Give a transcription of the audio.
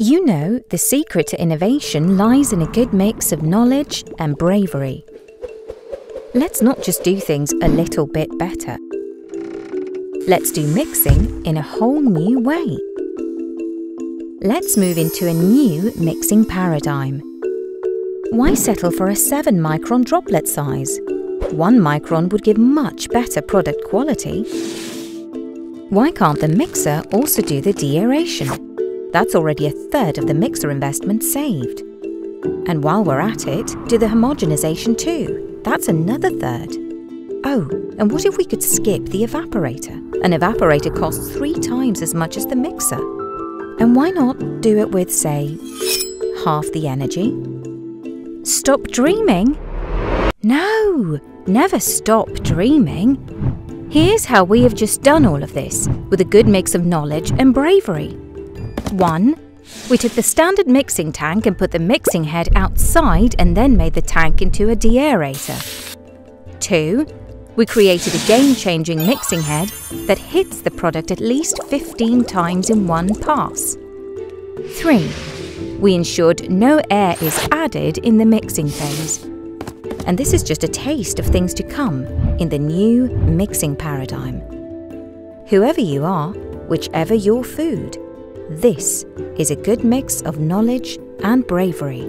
You know, the secret to innovation lies in a good mix of knowledge and bravery. Let's not just do things a little bit better. Let's do mixing in a whole new way. Let's move into a new mixing paradigm. Why settle for a 7 micron droplet size? 1 micron would give much better product quality. Why can't the mixer also do the deaeration? That's already a third of the mixer investment saved. And while we're at it, do the homogenization too. That's another third. Oh, and what if we could skip the evaporator? An evaporator costs three times as much as the mixer. And why not do it with, say, half the energy? Stop dreaming? No, never stop dreaming. Here's how we have just done all of this, with a good mix of knowledge and bravery. 1. We took the standard mixing tank and put the mixing head outside and then made the tank into a deaerator. 2. We created a game-changing mixing head that hits the product at least 15 times in one pass. 3. We ensured no air is added in the mixing phase. And this is just a taste of things to come in the new mixing paradigm. Whoever you are, whichever your food, this is a good mix of knowledge and bravery.